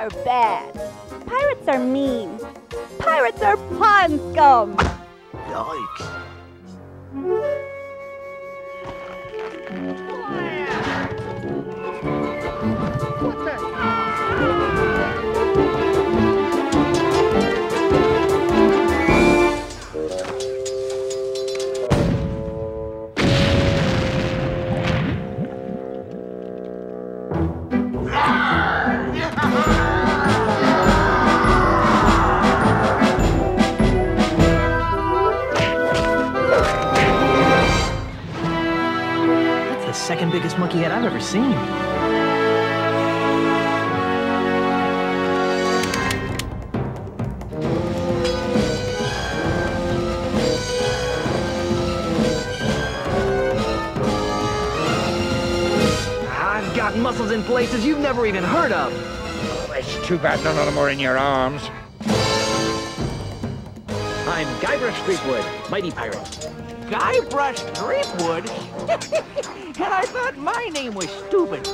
Pirates are bad. Pirates are mean. Pirates are pond scum. Yikes. Second biggest monkey head I've ever seen. I've got muscles in places you've never even heard of. Oh, It's too bad none of them are in your arms. I'm Guybrush Threepwood, mighty pirate. Guybrush Threepwood? and I thought my name was stupid.